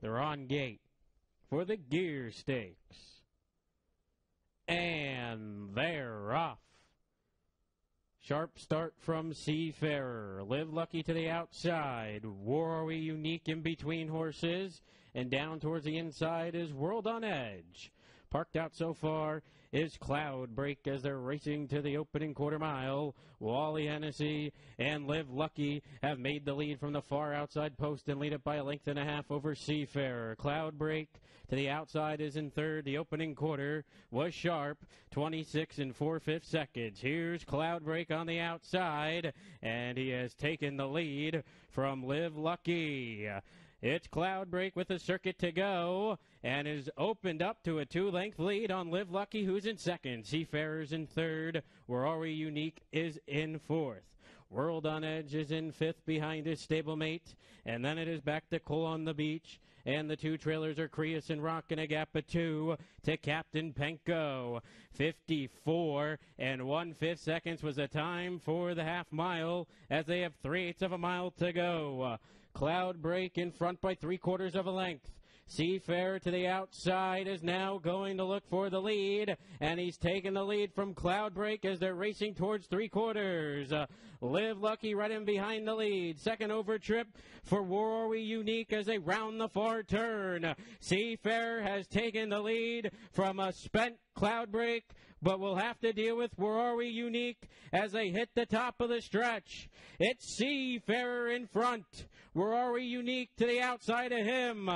They're on gate for the Geers stakes. And they're off. Sharp start from Seafarer. Live Lucky to the outside. Warrawee Unique in between horses. And down towards the inside is World on Edge. Parked out so far is Cloud Break as they're racing to the opening quarter mile. Wally Hennessy and Live Lucky have made the lead from the far outside post and lead it by a length and a half over Seafarer. Cloud Break to the outside is in third. The opening quarter was sharp, 26 and 4 fifths seconds. Here's Cloud Break on the outside, and he has taken the lead from Live Lucky. It's Cloud Break with a circuit to go and is opened up to a two length lead on Live Lucky, who's in second. Seafarers in third. Warrawee Unique is in fourth. World on Edge is in fifth behind his stablemate. And then it is back to Cole on the beach. And the two trailers are Creus and Rock in a gap of two to Captain Penko. 54 and one fifth seconds was the time for the half mile as they have three eighths of a mile to go. Cloud break in front by three quarters of a length. Seafarer to the outside is now going to look for the lead, and he's taken the lead from Cloudbreak as they're racing towards three quarters. Uh, Live Lucky right in behind the lead. Second over trip for Warrawee Unique as they round the far turn. Seafarer has taken the lead from a spent Cloudbreak, but we'll have to deal with Warrawee Unique as they hit the top of the stretch. It's Seafarer in front. Warrawee Unique to the outside of him.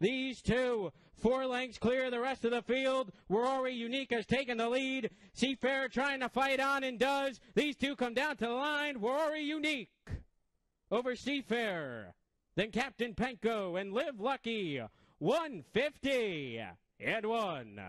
These two, four lengths clear the rest of the field. Warrawee Unique has taken the lead. Seafarer trying to fight on and does. These two come down to the line. Warrawee Unique over Seafarer. Then Captain Penko and Live Lucky. 150 and one.